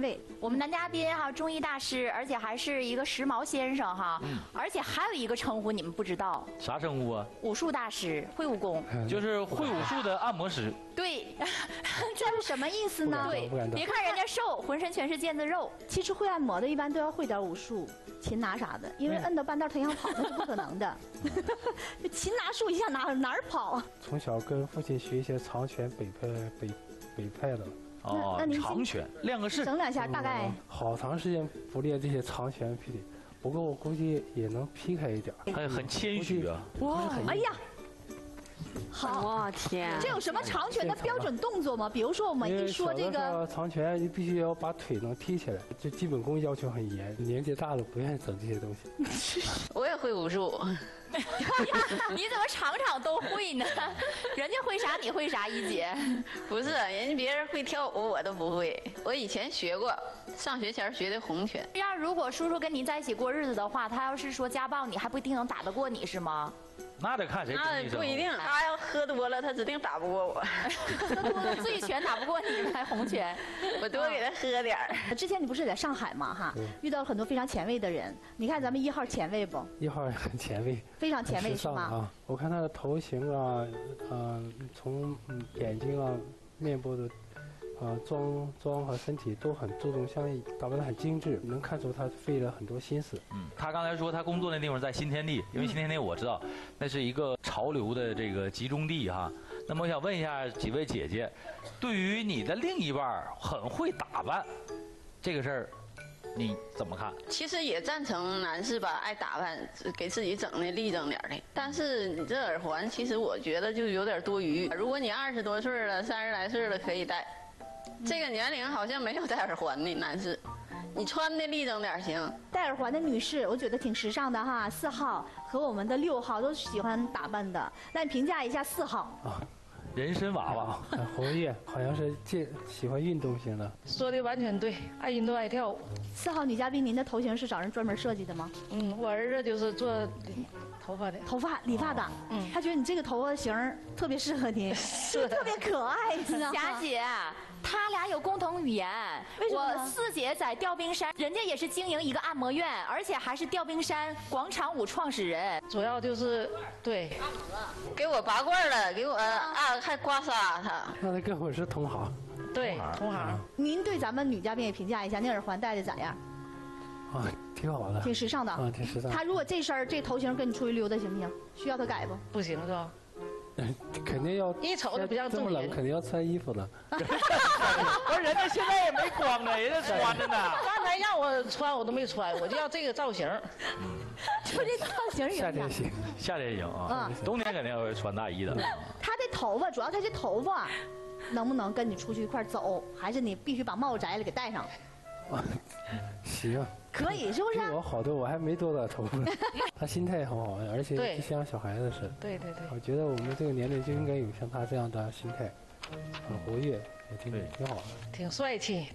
味。我们男嘉宾哈，中医大师，而且还是一个时髦先生哈，而且还有一个称呼你们不知道，啥称呼啊？武术大师，会武功。就是会武术的按摩师。对，这是什么意思呢？对，别看人家瘦，浑身全是腱子肉。其实会按摩的，一般都要会点武术，擒拿啥的，因为摁到半道他想跑那是不可能的。就擒拿术一下哪哪儿跑？从小跟父亲学一些长拳、北派、北北派的。哦，长拳练个势，整两下大概。好长时间不练这些长拳劈腿，不过我估计也能劈开一点。哎很谦虚啊！哇，哎呀！好，我天，这有什么长拳的标准动作吗？比如说我们一说这个长拳，你必须要把腿能踢起来，这基本功要求很严。年纪大了不愿意整这些东西。我也会武术，你怎么场场都会呢？人家会啥你会啥，一姐？不是，人家别人会跳舞我都不会。我以前学过，上学前学的红拳。这样，如果叔叔跟您在一起过日子的话，他要是说家暴你，还不一定能打得过你，是吗？那得看谁。那不一定，他要喝多了，他指定打不过我。喝多了醉拳打不过你，还红拳，我多给他喝点儿。之前你不是在上海吗？哈，遇到了很多非常前卫的人。你看咱们一号前卫不？一号很前卫，非常前卫是吗？啊，我看他的头型啊，嗯，从眼睛啊、面部的。啊，妆妆和身体都很注重，相应打扮的很精致，能看出他费了很多心思。嗯，他刚才说他工作那地方在新天地，因为新天地我知道，那是一个潮流的这个集中地哈。那么我想问一下几位姐姐，对于你的另一半很会打扮这个事儿，你怎么看？其实也赞成男士吧，爱打扮，给自己整的立正点的。但是你这耳环，其实我觉得就有点多余。如果你二十多岁了，三十来岁了，可以戴。这个年龄好像没有戴耳环的男士，你穿的立正点行。戴耳环的女士，我觉得挺时尚的哈。四号和我们的六号都喜欢打扮的，那你评价一下四号。啊，人参娃娃，很活跃，好像是健喜欢运动型的。说的完全对，爱运动爱跳舞。四号女嘉宾，您的头型是找人专门设计的吗？嗯，我儿子就是做头发的，头发理发的。嗯，他觉得你这个头发型特别适合您，是特别可爱，知道吗？霞姐。他俩有共同语言。我四姐在调冰山，人家也是经营一个按摩院，而且还是调冰山广场舞创始人。主要就是对，给我拔罐了，给我啊还刮痧他。那他跟我是同行。对，同行。您对咱们女嘉宾也评价一下，那耳环戴的咋样？啊，挺好的。挺时尚的。啊，挺时尚。他如果这身这头型跟你出去溜达行不行？需要他改不？不行是吧？肯定要一瞅就不像这么冷，肯定要穿衣服的。不是，人家现在也没光呢，人家穿着呢。刚才让我穿，我都没穿，我就要这个造型。就这造型夏天行，夏天行啊。冬天肯定要穿大衣的。他的头发，主要他这头发，能不能跟你出去一块走？还是你必须把帽子摘了给戴上？行。可以是不是？我好多，我还没多大头发。他心态很好，而且就像小孩子似的。对对对。我觉得我们这个年龄就应该有像他这样的心态，很活跃，也挺挺好的。挺帅气。